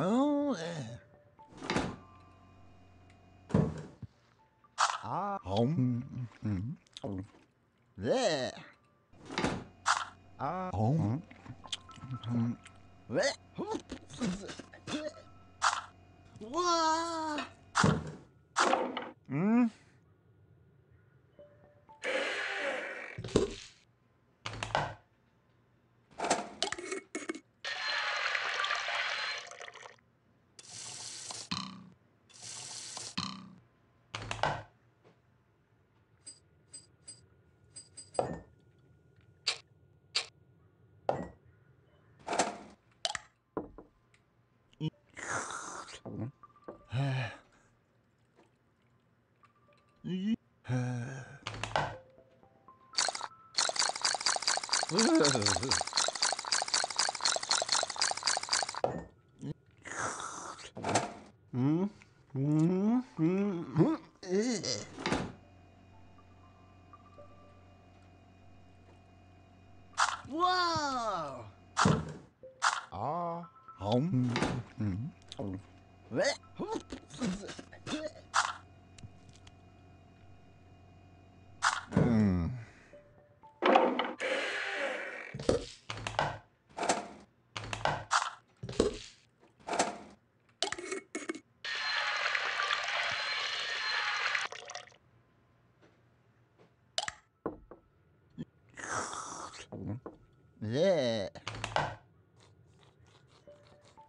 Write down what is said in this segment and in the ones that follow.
oh. Ah, home. Mm-hmm. There. Ah, home. Mm-hmm. 음, 음, 음, 음, 에. 와우. 아, 음, 음, 음. 왜? 네.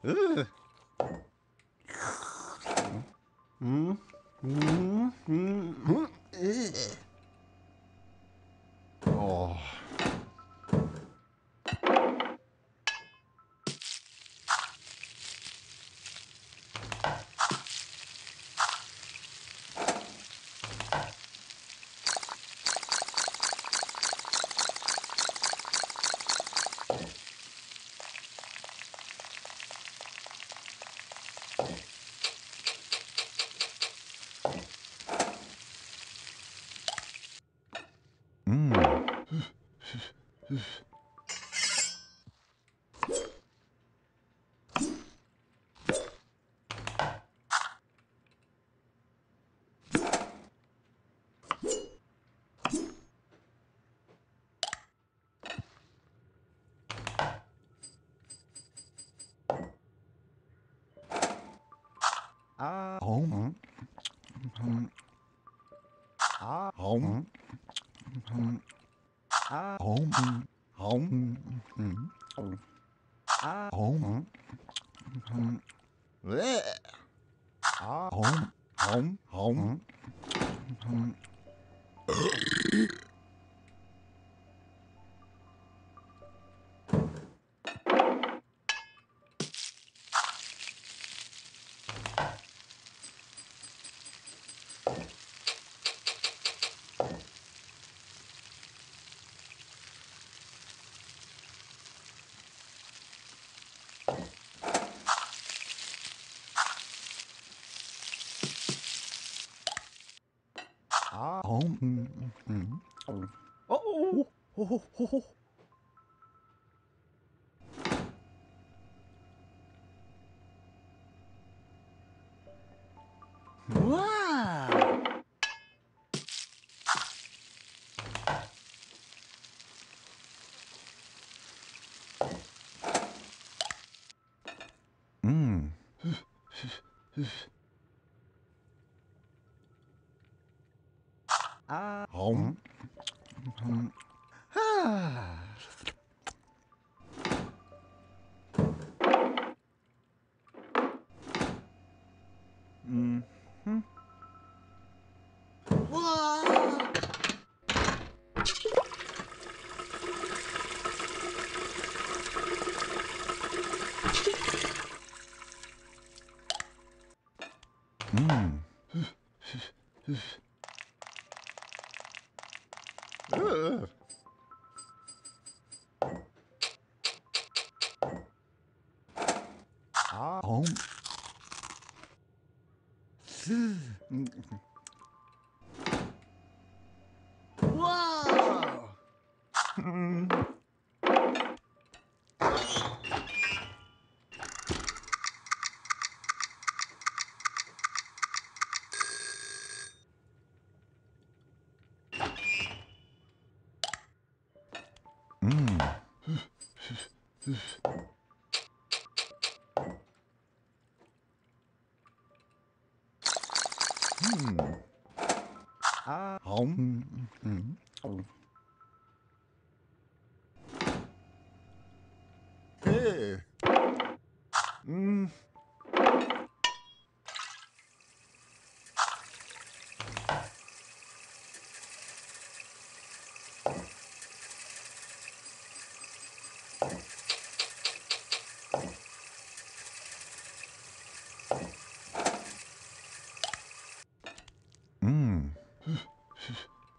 으. 음, 음, 음, 음, 으. 어. 음. 아, 홈. 음. 아, 홈. 음. 아, 홈. 홈. 음. 아, 홈. 음. 왜? 아, 홈. 홈. 홈. 음. 아, 홈. 음. 음. 어, 오, 호, 호, 호, 호. 와! 음. Oof. 음. 아, 음, 음, 음. 음.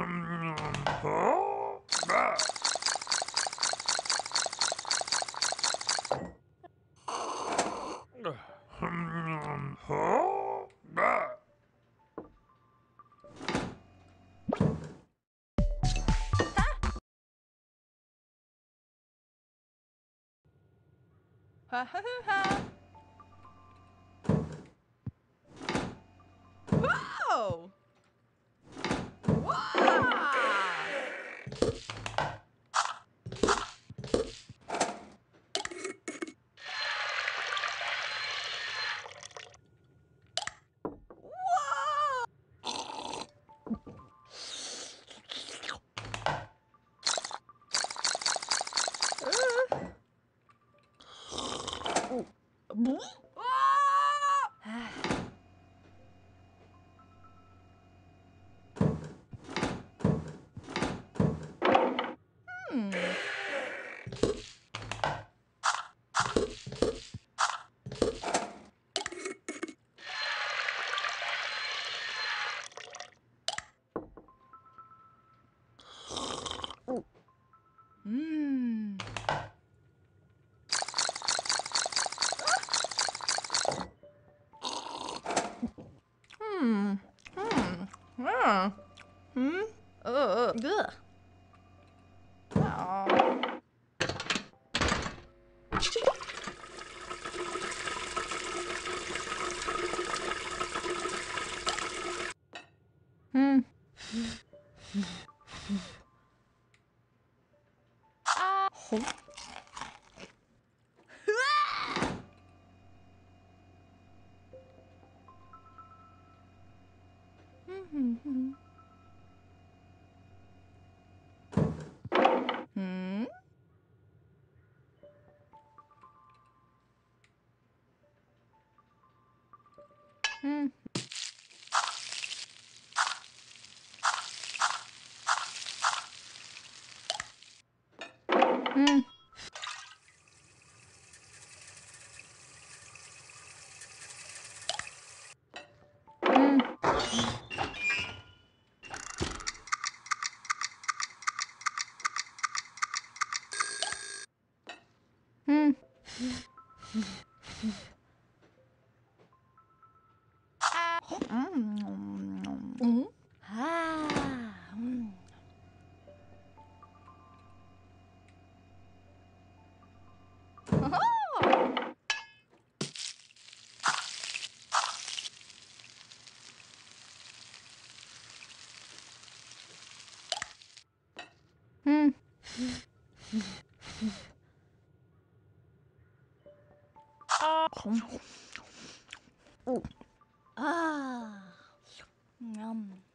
하. 와우. Boop. 음. 어. 어. 으. 아. 음. 아. 호. 음. 아. 음. 아. 음.